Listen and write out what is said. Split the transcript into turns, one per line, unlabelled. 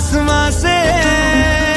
más.